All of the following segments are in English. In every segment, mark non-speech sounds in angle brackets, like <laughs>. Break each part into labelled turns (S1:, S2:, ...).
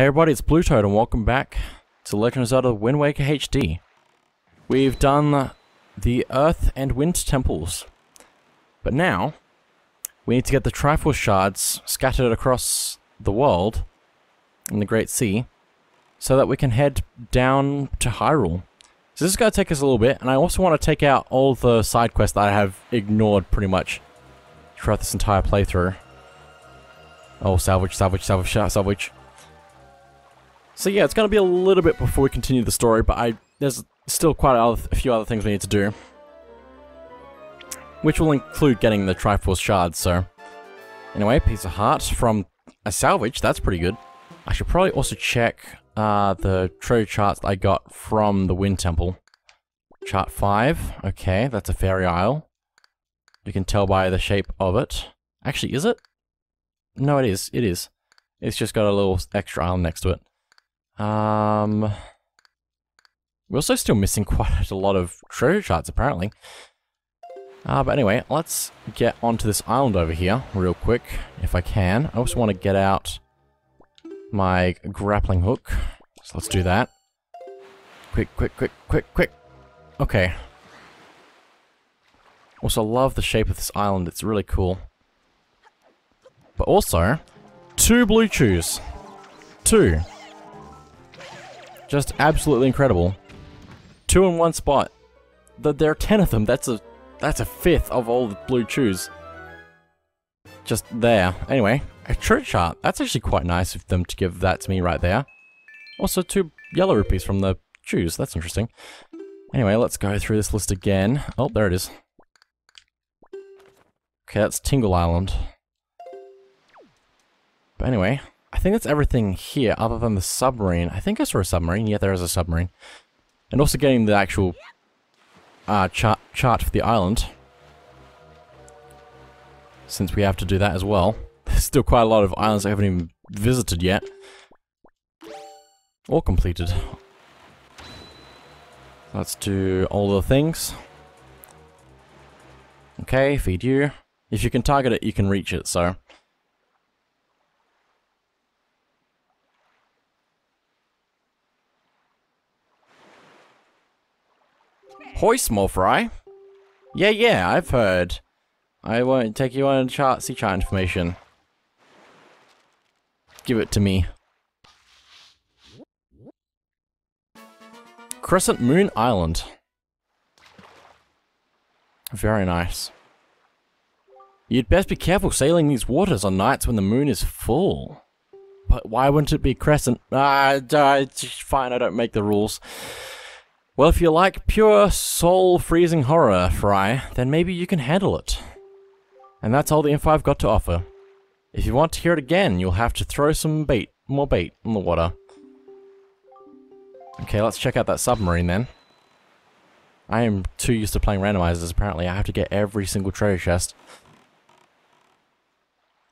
S1: Hey everybody, it's Blue Toad and welcome back to Legend of Zelda Wind Waker HD. We've done the Earth and Wind Temples. But now, we need to get the Triforce Shards scattered across the world in the Great Sea so that we can head down to Hyrule. So this is going to take us a little bit, and I also want to take out all the side quests that I have ignored pretty much throughout this entire playthrough. Oh, salvage, salvage, salvage, salvage. So yeah, it's going to be a little bit before we continue the story, but I there's still quite a, few other things we need to do. Which will include getting the Triforce Shards, so... Anyway, piece of heart from a salvage, that's pretty good. I should probably also check uh, the treasure charts I got from the Wind Temple. Chart 5, okay, that's a fairy isle. You can tell by the shape of it. Actually, is it? No, it is, it is. It's just got a little extra island next to it. Um, we're also still missing <laughs> quite a lot of treasure charts, apparently. Uh, but anyway, let's get onto this island over here real quick, if I can. I also want to get out my grappling hook. So let's do that. Quick, quick, quick, quick, quick. Okay. Also love the shape of this island, it's really cool. But also, two blue chews. Two. Just absolutely incredible. Two in one spot. There are ten of them. That's a that's a fifth of all the blue chews. Just there. Anyway, a church chart. That's actually quite nice of them to give that to me right there. Also two yellow rupees from the chews. That's interesting. Anyway, let's go through this list again. Oh, there it is. Okay, that's Tingle Island. But anyway, I think that's everything here other than the submarine. I think I saw a submarine. Yeah, there is a submarine. And also getting the actual uh, chart, chart for the island. Since we have to do that as well. <laughs> There's still quite a lot of islands I haven't even visited yet. Or completed. Let's do all the things. Okay, feed you. If you can target it, you can reach it, so... Hoi, small fry. Yeah, yeah, I've heard. I won't take you on a chart, see chart information. Give it to me. Crescent Moon Island. Very nice. You'd best be careful sailing these waters on nights when the moon is full. But why wouldn't it be Crescent? Ah, uh, fine, I don't make the rules. Well, if you like pure, soul-freezing horror, Fry, then maybe you can handle it. And that's all the info I've got to offer. If you want to hear it again, you'll have to throw some bait, more bait, in the water. Okay, let's check out that submarine then. I am too used to playing randomizers, apparently I have to get every single treasure chest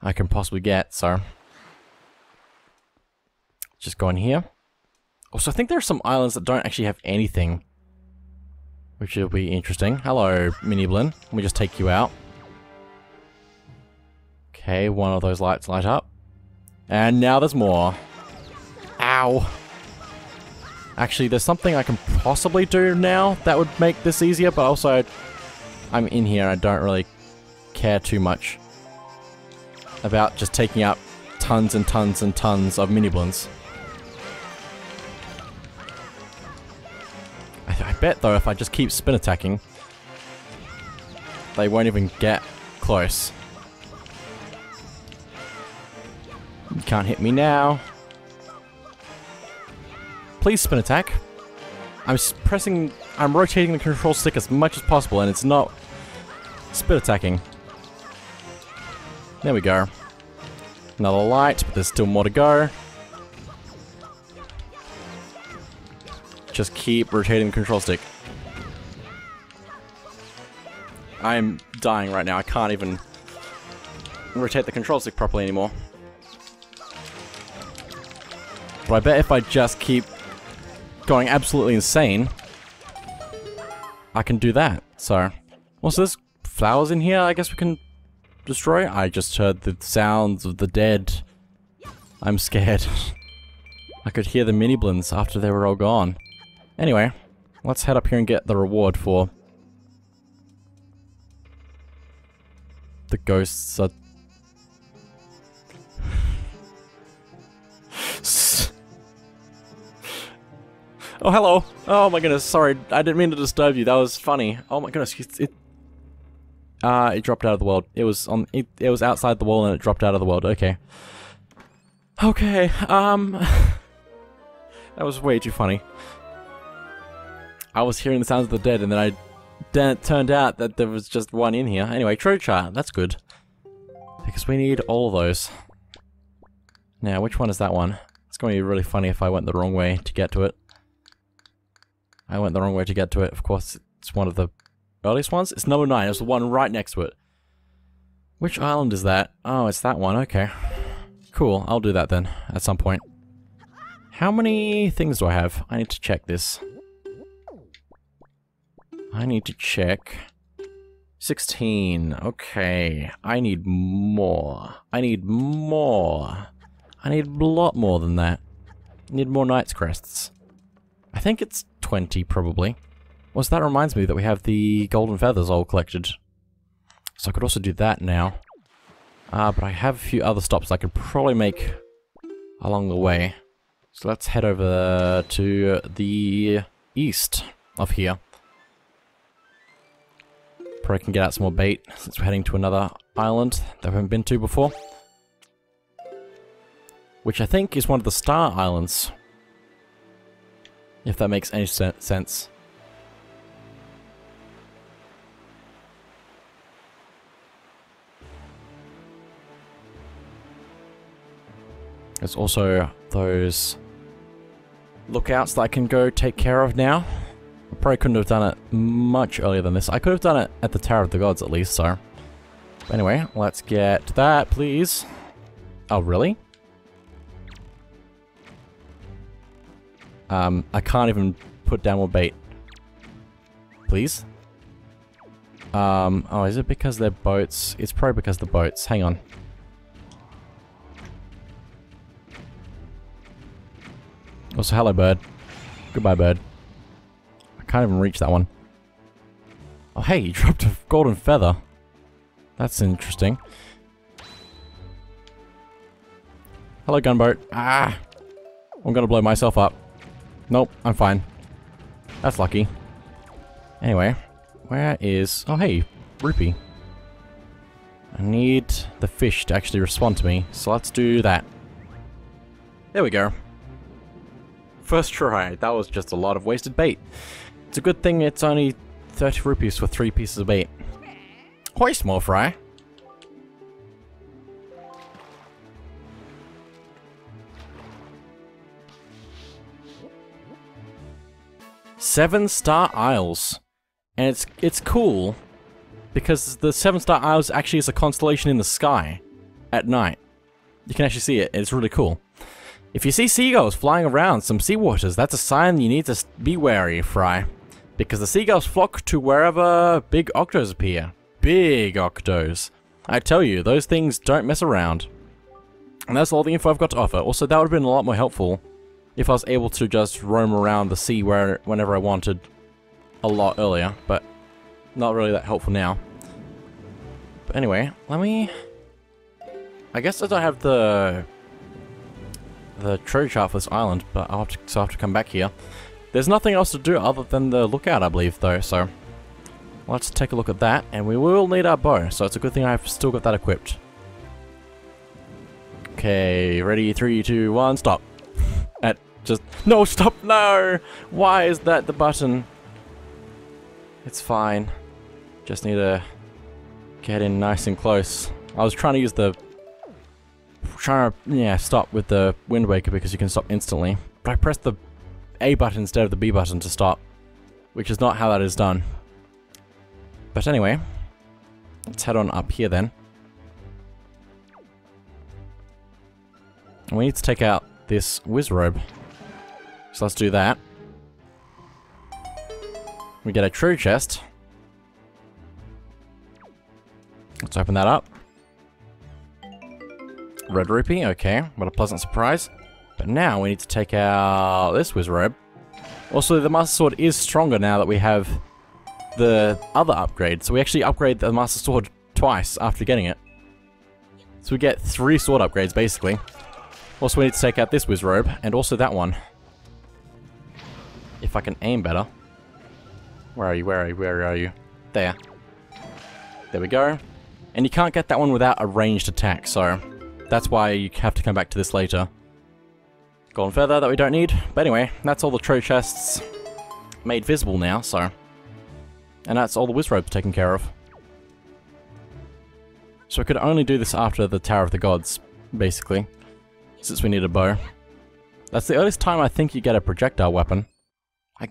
S1: I can possibly get, so... Just go in here. Also, I think there are some islands that don't actually have anything. Which will be interesting. Hello, Mini Blin. Let me just take you out. Okay, one of those lights light up. And now there's more. Ow. Actually, there's something I can possibly do now that would make this easier, but also I'm in here I don't really care too much about just taking out tons and tons and tons of mini Blins. I, bet though if I just keep spin attacking, they won't even get close. You can't hit me now. Please spin attack. I'm pressing, I'm rotating the control stick as much as possible and it's not spin attacking. There we go. Another light, but there's still more to go. Just keep rotating the control stick. I'm dying right now. I can't even rotate the control stick properly anymore. But I bet if I just keep going absolutely insane, I can do that. So, also there's flowers in here I guess we can destroy. I just heard the sounds of the dead. I'm scared. <laughs> I could hear the mini blins after they were all gone. Anyway, let's head up here and get the reward for the ghosts are <sighs> Oh, hello. Oh my goodness, sorry. I didn't mean to disturb you. That was funny. Oh my goodness, it... it uh, it dropped out of the world. It was on... It, it was outside the wall and it dropped out of the world. Okay. Okay, um... <sighs> that was way too funny. I was hearing the sounds of the dead and then I... Turned out that there was just one in here. Anyway, treasure chart. That's good. Because we need all those. Now, which one is that one? It's going to be really funny if I went the wrong way to get to it. I went the wrong way to get to it. Of course, it's one of the earliest ones. It's number 9. It's the one right next to it. Which island is that? Oh, it's that one. Okay. Cool. I'll do that then, at some point. How many things do I have? I need to check this. I need to check... 16. Okay. I need more. I need more. I need a lot more than that. I need more Knight's Crests. I think it's 20, probably. Well, so that reminds me that we have the golden feathers all collected. So I could also do that now. Uh, but I have a few other stops I could probably make along the way. So let's head over to the east of here. Probably can get out some more bait since we're heading to another island that we haven't been to before. Which I think is one of the Star Islands. If that makes any sen sense. There's also those lookouts that I can go take care of now. Probably couldn't have done it much earlier than this. I could have done it at the Tower of the Gods at least, so. Anyway, let's get that, please. Oh, really? Um, I can't even put down more bait. Please? Um, oh, is it because they're boats? It's probably because the boats. Hang on. Also, hello, bird. Goodbye, bird. Can't even reach that one. Oh, hey, you <laughs> dropped a golden feather. That's interesting. Hello, gunboat. Ah! I'm gonna blow myself up. Nope, I'm fine. That's lucky. Anyway, where is... Oh, hey, Rupee. I need the fish to actually respond to me, so let's do that. There we go. First try, that was just a lot of wasted bait. It's a good thing it's only 30 rupees for three pieces of bait. Hoist more fry. Seven Star Isles. And it's it's cool because the Seven Star Isles actually is a constellation in the sky at night. You can actually see it. It's really cool. If you see seagulls flying around some sea waters, that's a sign you need to be wary, Fry. Because the seagulls flock to wherever big octos appear. Big octos. I tell you, those things don't mess around. And that's all the info I've got to offer. Also, that would have been a lot more helpful if I was able to just roam around the sea where whenever I wanted a lot earlier, but not really that helpful now. But anyway, let me... I guess I don't have the the treasure chart for this island, but I'll have to, so I'll have to come back here. There's nothing else to do other than the lookout, I believe, though, so... Let's take a look at that, and we will need our bow, so it's a good thing I've still got that equipped. Okay, ready, three, two, one, stop. <laughs> At just... No, stop, no! Why is that the button? It's fine. Just need to get in nice and close. I was trying to use the... Trying to, yeah, stop with the Wind Waker because you can stop instantly. But I pressed the A button instead of the B button to stop. Which is not how that is done. But anyway, let's head on up here then. And we need to take out this Wizrobe. So let's do that. We get a treasure chest. Let's open that up. Red rupee, okay. What a pleasant surprise. But now we need to take out this Wizrobe. Also, the Master Sword is stronger now that we have the other upgrade. So we actually upgrade the Master Sword twice after getting it. So we get three sword upgrades, basically. Also, we need to take out this Wizrobe, and also that one. If I can aim better. Where are you? Where are you? Where are you? There. There we go. And you can't get that one without a ranged attack, so that's why you have to come back to this later. Golden feather that we don't need. But anyway, that's all the treasure chests made visible now, so... And that's all the Wizrobes taken care of. So we could only do this after the Tower of the Gods, basically. Since we need a bow. That's the earliest time I think you get a projectile weapon. I,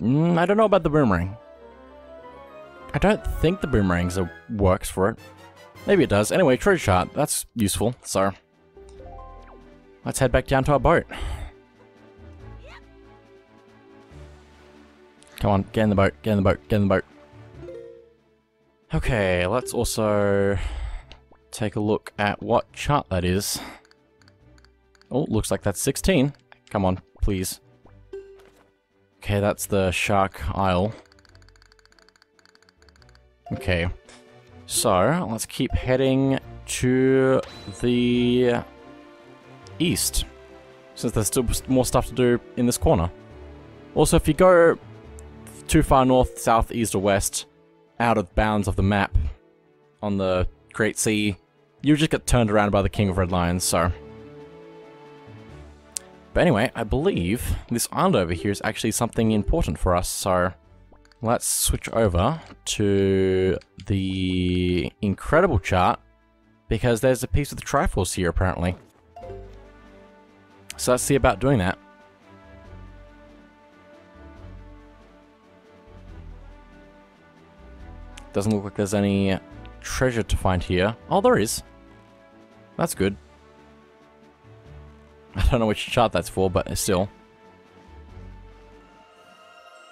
S1: mm, I don't know about the boomerang. I don't think the boomerangs are, works for it. Maybe it does. Anyway, treasure chart. That's useful, so... Let's head back down to our boat. Come on, get in the boat, get in the boat, get in the boat. Okay, let's also take a look at what chart that is. Oh, looks like that's 16. Come on, please. Okay, that's the Shark Isle. Okay. So, let's keep heading to the east. Since there's still more stuff to do in this corner. Also, if you go too far north, south, east, or west, out of bounds of the map on the Great Sea, you just get turned around by the King of Red Lions, so... But anyway, I believe this island over here is actually something important for us, so... Let's switch over to the incredible chart, because there's a piece of the Triforce here, apparently. So let's see about doing that. Doesn't look like there's any treasure to find here. Oh, there is. That's good. <laughs> I don't know which chart that's for, but still.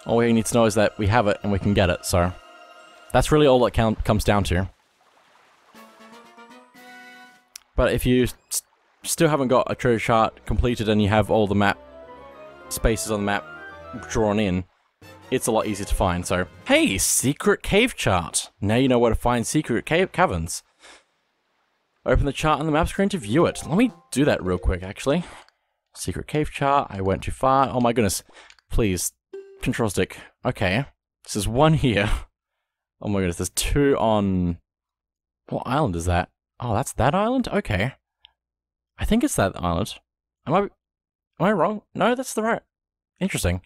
S1: All we need to know is that we have it and we can get it, so... That's really all it comes down to. But if you still haven't got a treasure chart completed and you have all the map spaces on the map drawn in, it's a lot easier to find. So, hey, secret cave chart. Now you know where to find secret cave caverns. Open the chart on the map screen to view it. Let me do that real quick, actually. Secret cave chart. I went too far. Oh my goodness. Please. Control stick. Okay. This is one here. Oh my goodness. There's two on... What island is that? Oh, that's that island? Okay. I think it's that island. Am I... Am I wrong? No, that's the right... Interesting.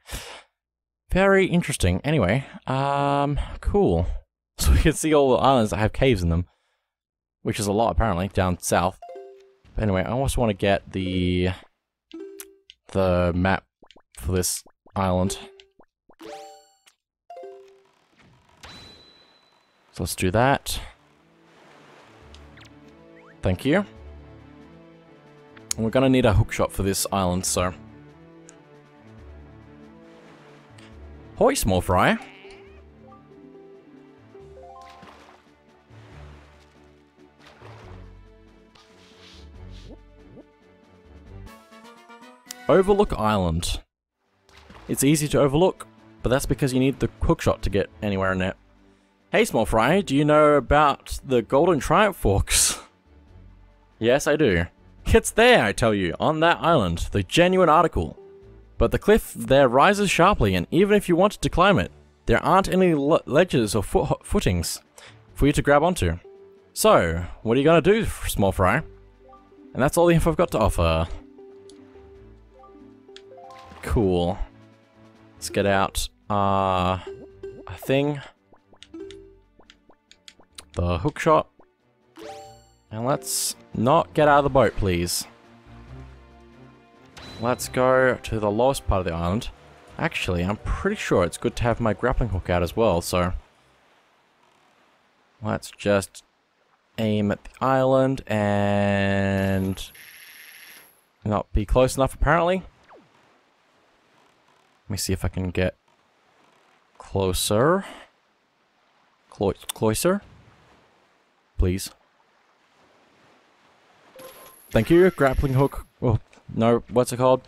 S1: Very interesting. Anyway, um, cool. <laughs> So we can see all the islands that have caves in them. Which is a lot, apparently, down south. But anyway, I also want to get the... the map for this island. So let's do that. Thank you. And we're gonna need a hookshot for this island, so... Hoi, small fry. Overlook Island. It's easy to overlook, but that's because you need the hookshot to get anywhere in it. Hey, small fry, do you know about the Golden Triumph Forks? <laughs> yes, I do. It's there, I tell you, on that island, the genuine article. But the cliff there rises sharply, and even if you wanted to climb it, there aren't any ledges or foot footings for you to grab onto. So, what are you gonna do, small fry? And that's all the info I've got to offer. Cool. Let's get out uh, a thing. The hook shot. And let's not get out of the boat, please. Let's go to the lowest part of the island. Actually, I'm pretty sure it's good to have my grappling hook out as well, so... Let's just aim at the island and... Not be close enough, apparently. Let me see if I can get closer. Clo closer? Please. Thank you, grappling hook. Well, no, what's it called?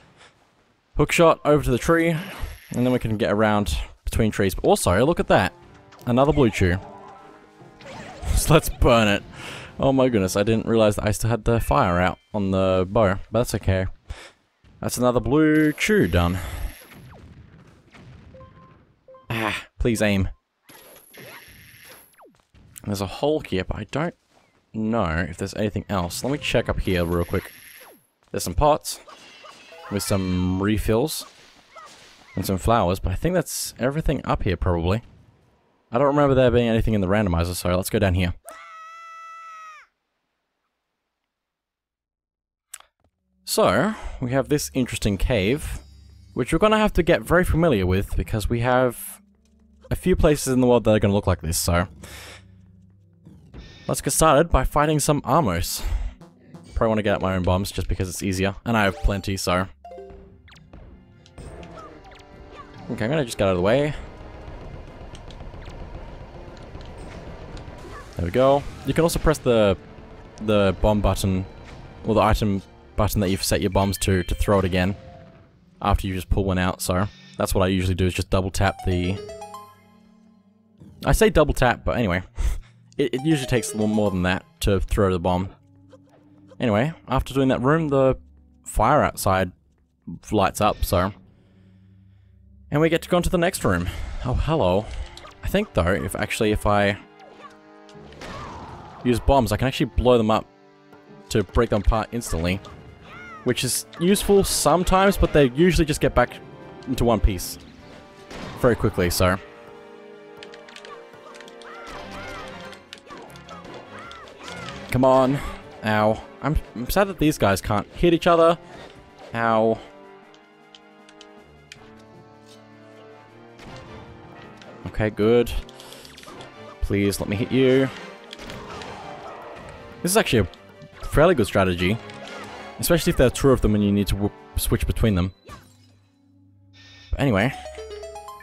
S1: Hook shot over to the tree, and then we can get around between trees. But also, look at that. Another blue chew. So <laughs> let's burn it. Oh my goodness, I didn't realize that I still had the fire out on the bow, but that's okay. That's another blue chew done. Ah, please aim. There's a hole here, but I don't know if there's anything else. Let me check up here real quick. There's some pots with some refills and some flowers, but I think that's everything up here probably. I don't remember there being anything in the randomizer, so let's go down here. So, we have this interesting cave, which we're going to have to get very familiar with, because we have a few places in the world that are going to look like this, so... Let's get started by fighting some Armos. Probably want to get out my own bombs, just because it's easier, and I have plenty, so... Okay, I'm gonna just get out of the way. There we go. You can also press the the bomb button, or the item button that you've set your bombs to, to throw it again. After you just pull one out, so... That's what I usually do, is just double tap the... I say double tap, but anyway. <laughs> it, it usually takes a little more than that to throw the bomb. Anyway, after doing that room, the fire outside lights up, so... And we get to go into the next room. Oh, hello. I think, though, if actually if I use bombs, I can actually blow them up to break them apart instantly. Which is useful sometimes, but they usually just get back into one piece. Very quickly, so... Come on. Ow. I'm, I'm sad that these guys can't hit each other. Ow. Okay, good. Please let me hit you. This is actually a fairly good strategy. Especially if there are two of them and you need to switch between them. But anyway,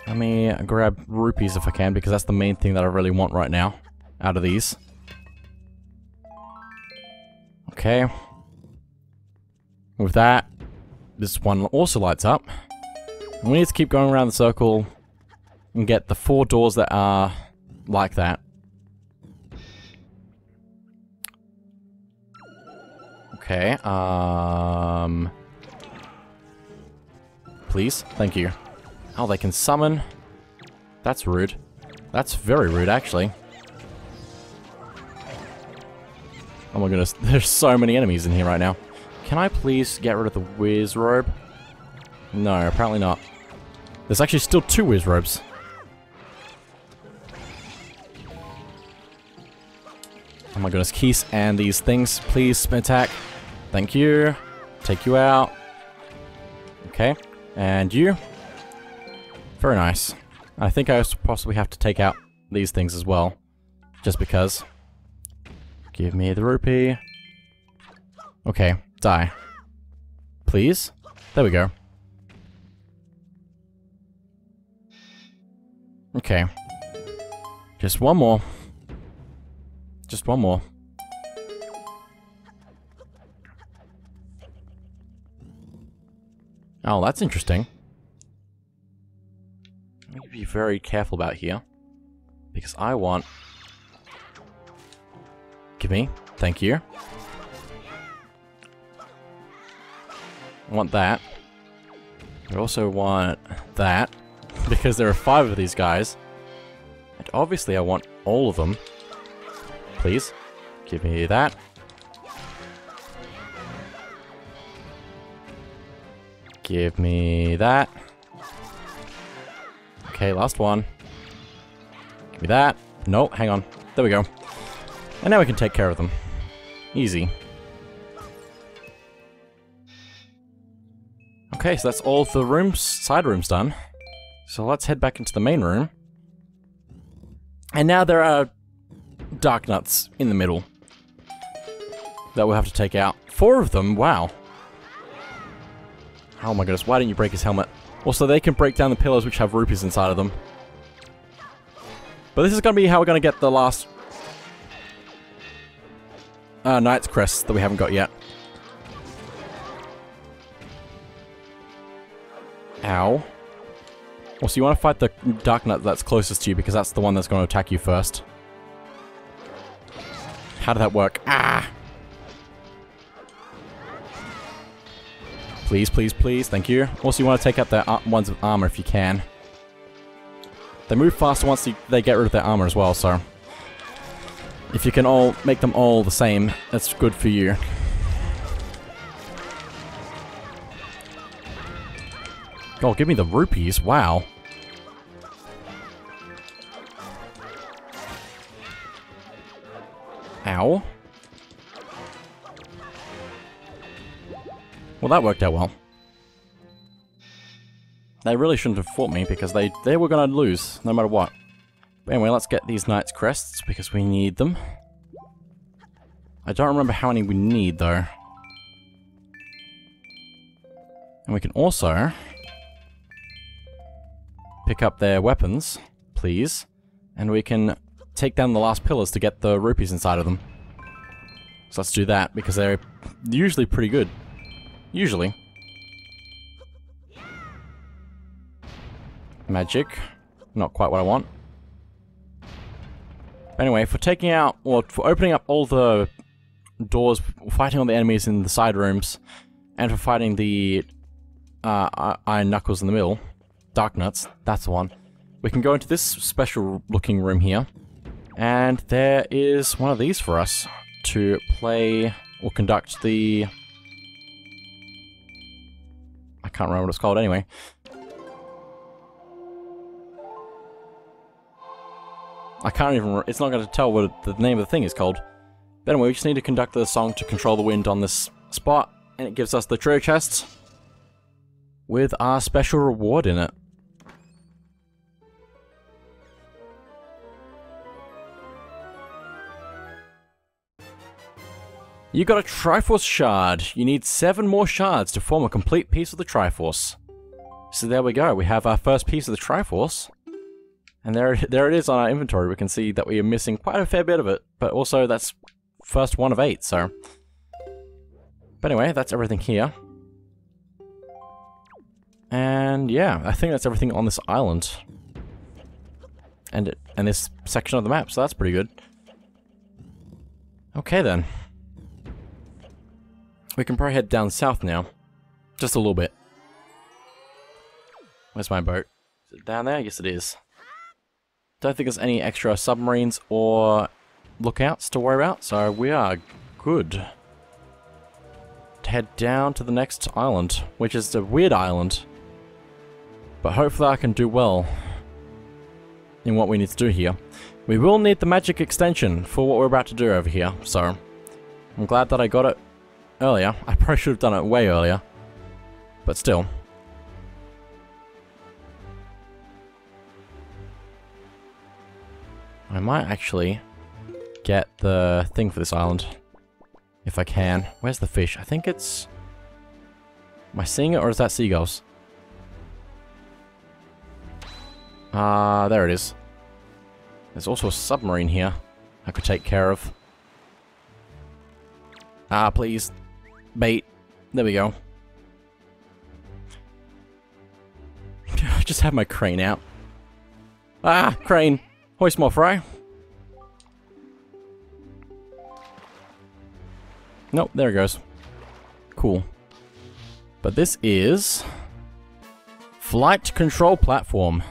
S1: let me grab rupees if I can, because that's the main thing that I really want right now out of these. Okay. With that, this one also lights up. And we need to keep going around the circle and get the four doors that are like that. Okay, um... Please? Thank you. Oh, they can summon? That's rude. That's very rude, actually. Oh my goodness, <laughs> there's so many enemies in here right now. Can I please get rid of the Wizrobe? No, apparently not. There's actually still two Wizrobes. Oh my goodness, Keese and these things, please attack. Thank you. Take you out. Okay. And you. Very nice. I think I possibly have to take out these things as well. Just because. Give me the rupee. Okay, die. Please? There we go. Okay. Just one more. Just one more. Oh, that's interesting. Let me be very careful about here. Because I want... Give me. Thank you. I want that. I also want that. <laughs> Because there are five of these guys. And obviously I want all of them. Please. Give me that. Give me that. Okay, last one. Give me that. No, hang on. There we go. And now we can take care of them. Easy. Okay, so that's all the rooms, side rooms done. So let's head back into the main room. And now there are Darknuts in the middle that we'll have to take out. Four of them, wow. Oh my goodness, why didn't you break his helmet? Also, they can break down the pillars which have rupees inside of them. But this is going to be how we're going to get the last uh, Knight's Crest that we haven't got yet. Ow. Also, you want to fight the Darknut that's closest to you because that's the one that's going to attack you first. How did that work? Ah! Please, please, please. Thank you. Also, you want to take out their ones with armor if you can. They move faster once they get rid of their armor as well, so... If you can all make them all the same, that's good for you. Oh, give me the rupees. Wow. Ow. Well, that worked out well. They really shouldn't have fought me because they, they were going to lose no matter what. But anyway, let's get these Knight's Crests because we need them. I don't remember how many we need though. And we can also pick up their weapons, please. And we can take down the last pillars to get the rupees inside of them. So let's do that because they're usually pretty good. Usually. Magic. Not quite what I want. Anyway, for taking out, or for opening up all the doors, fighting all the enemies in the side rooms, and for fighting the uh, Iron Knuckles in the middle, Darknuts, that's the one, we can go into this special looking room here, and there is one of these for us to play or conduct the... I can't remember what it's called anyway. I can't even... It's not going to tell what the name of the thing is called. But anyway, we just need to conduct the song to control the wind on this spot, and it gives us the treasure chests with our special reward in it. You got a Triforce shard. You need seven more shards to form a complete piece of the Triforce. So there we go. We have our first piece of the Triforce. And there, <laughs> there it is on our inventory. We can see that we are missing quite a fair bit of it. But also, that's first one of eight, so... But anyway, that's everything here. And yeah, I think that's everything on this island. And, it, and this section of the map, so that's pretty good. Okay then. We can probably head down south now. Just a little bit. Where's my boat? Is it down there? Yes, it is. Don't think there's any extra submarines or lookouts to worry about, so we are good. To head down to the next island, which is a weird island. But hopefully I can do well in what we need to do here. We will need the magic extension for what we're about to do over here, so I'm glad that I got it earlier. I probably should have done it way earlier. But still. I might actually get the thing for this island. If I can. Where's the fish? I think it's... Am I seeing it or is that seagulls? Ah, uh, there it is. There's also a submarine here I could take care of. Ah, please. Bait. There we go. <laughs> I just have my crane out. Ah, crane. Hoist more fry. Nope, there it goes. Cool. But this is... Flight Control Platform.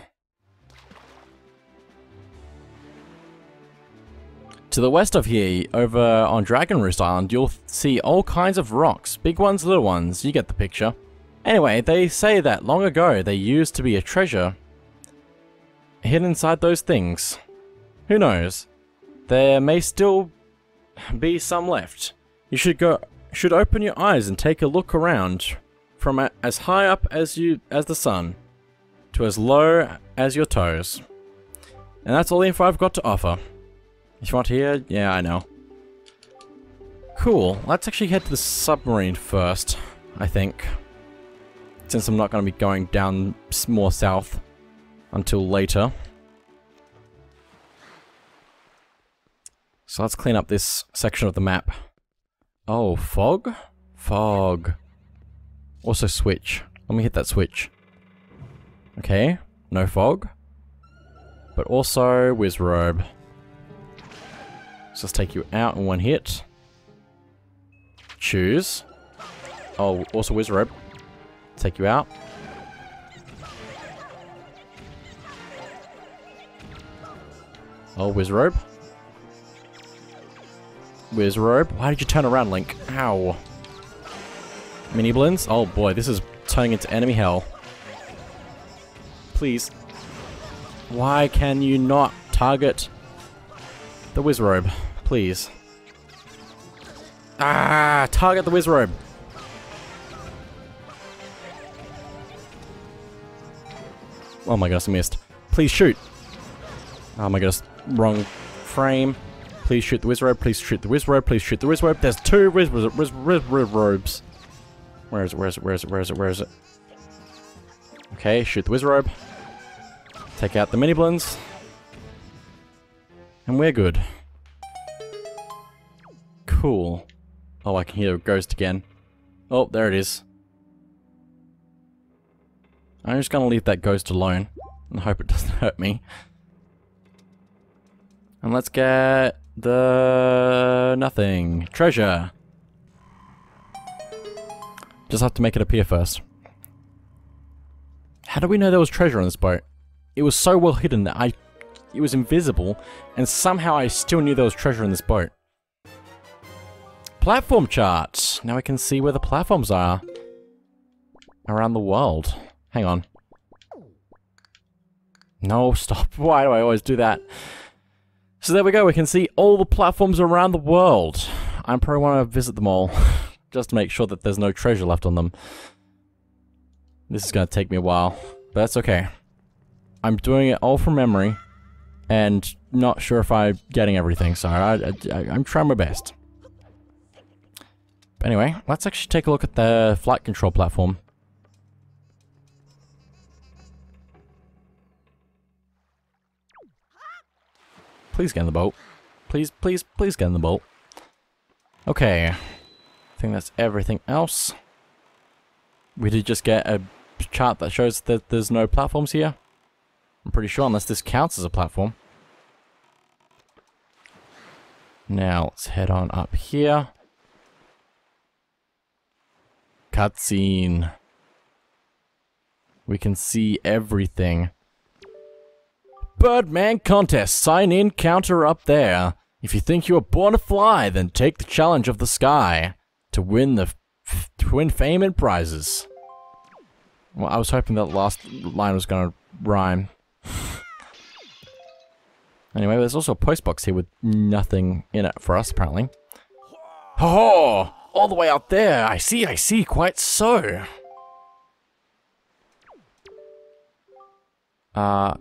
S1: To the west of here, over on Dragon Roost Island, you'll see all kinds of rocks. Big ones, little ones, you get the picture. Anyway, they say that long ago they used to be a treasure hidden inside those things. Who knows? There may still be some left. You should go should open your eyes and take a look around from as high up as you as the sun to as low as your toes. And that's all the info I've got to offer. If you want to hear, yeah, I know. Cool. Let's actually head to the submarine first, I think. Since I'm not going to be going down more south until later. So let's clean up this section of the map. Oh, fog? Fog. Also switch. Let me hit that switch. Okay, no fog. But also Wizrobe. So let's take you out in one hit. Choose. Oh, also Wizrobe. Take you out. Oh, Wizrobe. Wizrobe. Why did you turn around, Link? Ow. Mini Blins? Oh boy, this is turning into enemy hell. Please. Why can you not target the Wizrobe? Please. Ah, target the Wizrobe. Oh my gosh, I missed. Please shoot. Oh my goodness, wrong frame. Please shoot the Wizrobe, please shoot the Wizrobe, please shoot the Wizrobe. There's two Wiz Wiz Wiz Wiz Wizrobes. Where is it, where is it, where is it, where is it, where is it? Okay, shoot the Wizrobe. Take out the mini-blins. And we're good. Cool. Oh, I can hear a ghost again. Oh, there it is. I'm just gonna leave that ghost alone. And hope it <laughs> doesn't hurt me. And let's get the nothing. Treasure. Just have to make it appear first. How do we know there was treasure on this boat? It was so well hidden that I... It was invisible, and somehow I still knew there was treasure in this boat. Platform chart. Now I can see where the platforms are. Around the world. Hang on. No, stop. <laughs> Why do I always do that? So there we go, we can see all the platforms around the world. I probably want to visit them all, <laughs> just to make sure that there's no treasure left on them. This is going to take me a while, but that's okay. I'm doing it all from memory, and not sure if I'm getting everything, so I, I'm trying my best. Anyway, let's actually take a look at the flight control platform. Please get in the boat. Please, please, please get in the boat. Okay. I think that's everything else. We did just get a chart that shows that there's no platforms here. I'm pretty sure, unless this counts as a platform. Now, let's head on up here. Cutscene. We can see everything. Birdman contest. Sign in counter up there. If you think you were born to fly, then take the challenge of the sky to win the twin fame and prizes. Well, I was hoping that last line was to rhyme. anyway, there's also a post box here with nothing in it for us, apparently. Oh, all the way out there. I see, I see, quite so. Uh,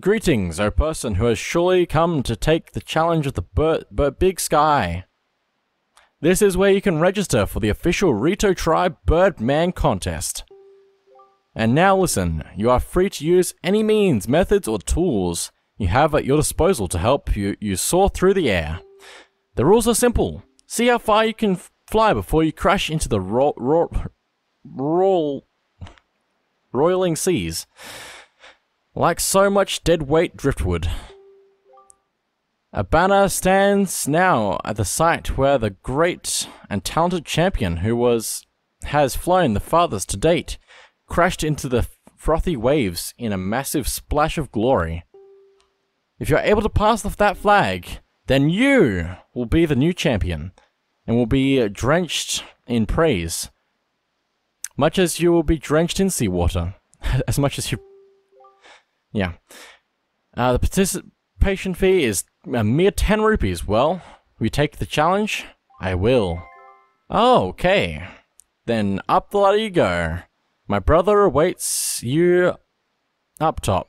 S1: Greetings, O person who has surely come to take the challenge of the bir big sky. This is where you can register for the official Rito Tribe Birdman contest. And now listen, you are free to use any means, methods, or tools you have at your disposal to help you, you soar through the air. The rules are simple. See how far you can fly before you crash into the ro ro roll roiling seas. Like so much dead weight driftwood. A banner stands now at the site where the great and talented champion who was has flown the farthest to date crashed into the frothy waves in a massive splash of glory. If you're able to pass off that flag, then you will be the new champion and will be drenched in praise. Much as you will be drenched in seawater. <laughs> as much as you yeah. Uh, the participation fee is a mere 10 rupees. Well, we take the challenge? I will. Oh, okay. Then up the ladder you go. My brother awaits you up top.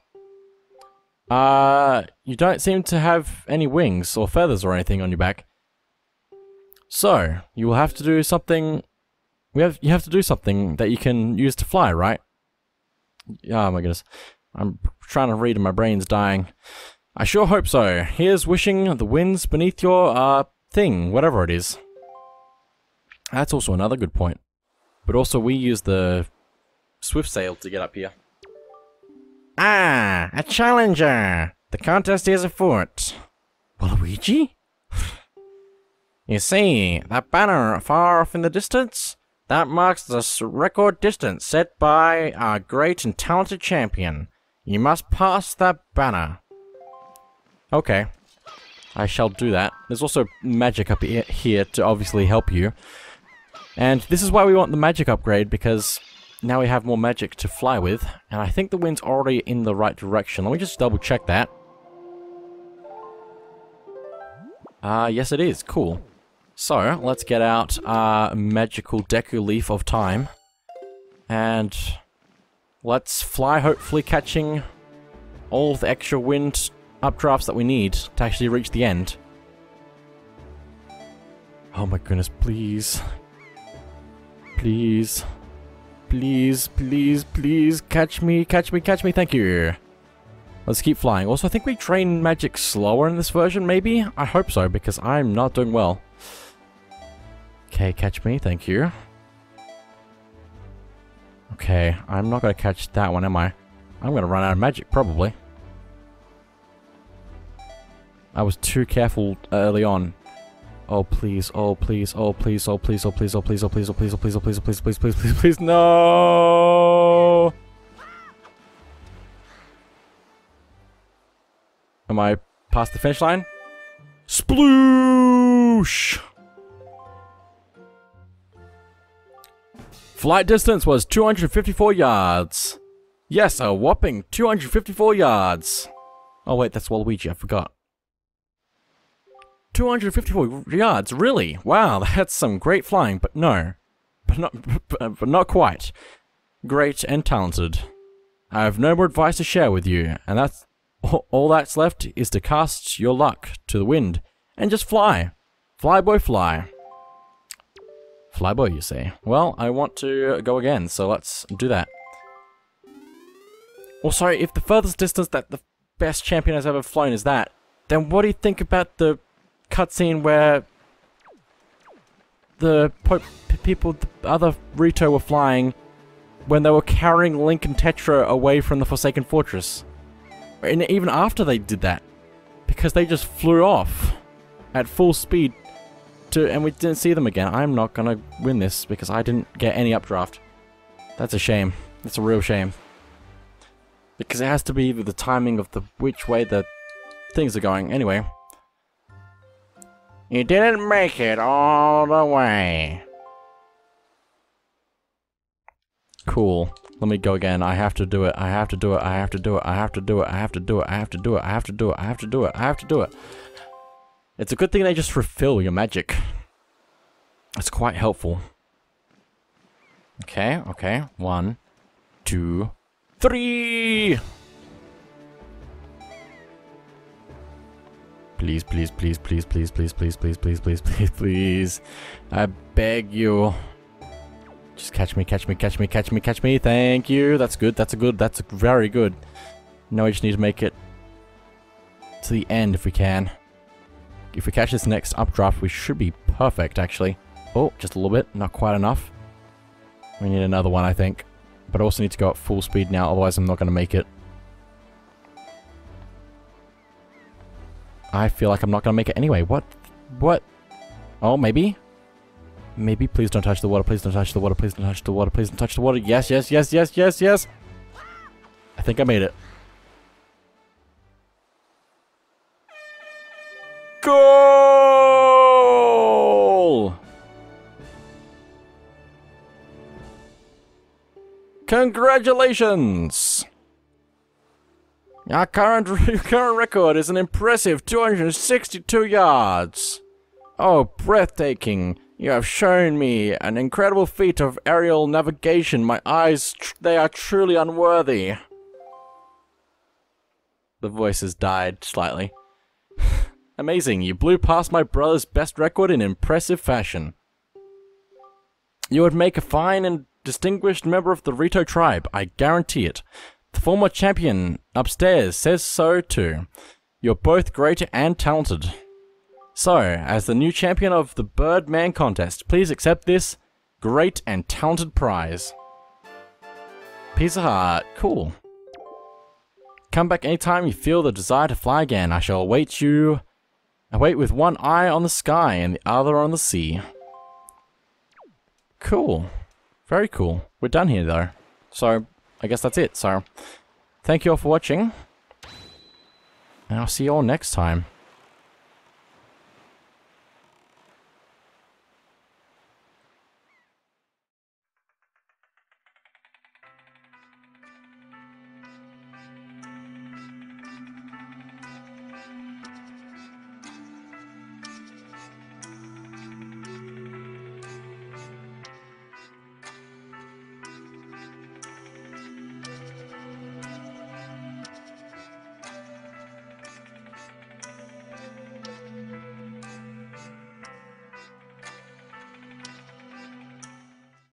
S1: Uh, you don't seem to have any wings or feathers or anything on your back. So, you will have to do something... We have, you have to do something that you can use to fly, right? Oh my goodness. I'm trying to read and my brain's dying. I sure hope so. Here's wishing the winds beneath your, uh, thing, whatever it is. That's also another good point. But also we use the swift sail to get up here. Ah, a challenger! The contest is afoot. Waluigi? <sighs> you see, that banner far off in the distance? That marks the record distance set by our great and talented champion. You must pass that banner. Okay. I shall do that. There's also magic up here to obviously help you. And this is why we want the magic upgrade, because now we have more magic to fly with. And I think the wind's already in the right direction. Let me just double check that. Uh, yes it is. Cool. So, let's get out our magical Deku Leaf of Time. And let's fly, hopefully catching all the extra wind updrafts that we need to actually reach the end. Oh my goodness, please. Please. Please, please, please, catch me, catch me, catch me, thank you. Let's keep flying. Also, I think we train magic slower in this version, maybe? I hope so, because I'm not doing well. Okay, catch me, thank you. Okay, I'm not gonna catch that one, am I? I'm gonna run out of magic, probably. I was too careful early on. Oh please, oh please, oh please, oh please, oh please, oh please, oh please, oh please, oh please, oh please, oh please, please, please, please, please, no! Am I past the finish line? Sploosh! Flight distance was 254 yards. Yes, a whopping 254 yards. Oh wait, that's Waluigi, I forgot. 254 yards, really? Wow, <laughs> that's some great flying, but no. But not, <laughs> but not quite. Great and talented. I have no more advice to share with you, and that's <laughs> all that's left is to cast your luck to the wind and just fly. Fly boy fly. Fly boy, you say? Well, I want to go again, so let's do that. Also, if the furthest distance that the best champion has ever flown is that, then what do you think about the cutscene where the people, the other Rito were flying when they were carrying Link and Tetra away from the Forsaken Fortress. And even after they did that, because they just flew off at full speed to, and we didn't see them again. I'm not gonna win this because I didn't get any updraft. That's a shame. That's a real shame. Because it has to be the timing of the which way the things are going. Anyway. You didn't make it all the way. Cool. Let me go again. I have to do it. I have to do it. I have to do it. I have to do it. I have to do it. I have to do it. I have to do it. I have to do it. I have to do it. It's a good thing they just refill your magic. It's quite helpful. Okay, okay. One, two, three! Please, please, please, please, please, please, please, please, please, please, <laughs> please, please. I beg you. Just catch me, catch me, catch me, catch me, catch me. Thank you. That's good. That's a good. That's very good. Now we just need to make it to the end if we can. If we catch this next updraft, we should be perfect, actually. Oh, just a little bit. Not quite enough. We need another one, I think. But I also need to go at full speed now, otherwise I'm not going to make it. I feel like I'm not going to make it anyway. What? What? Oh, maybe? Maybe. Please don't touch the water. Please don't touch the water. Please don't touch the water. Please don't touch the water. Yes, yes, yes, yes, yes, yes. I think I made it. Goal! Congratulations! Our current, <laughs> current record is an impressive 262 yards. Oh, breathtaking. You have shown me an incredible feat of aerial navigation. My eyes, they are truly unworthy. The voice has died slightly. Amazing, you blew past my brother's best record in impressive fashion. You would make a fine and distinguished member of the Rito tribe, I guarantee it. The former champion upstairs says so too. You're both great and talented. So, as the new champion of the Birdman contest, please accept this great and talented prize. Of heart. Cool. Come back anytime you feel the desire to fly again. I shall await you. Await with one eye on the sky and the other on the sea. Cool. Very cool. We're done here, though. So, I guess that's it. So, thank you all for watching. And I'll see you all next time.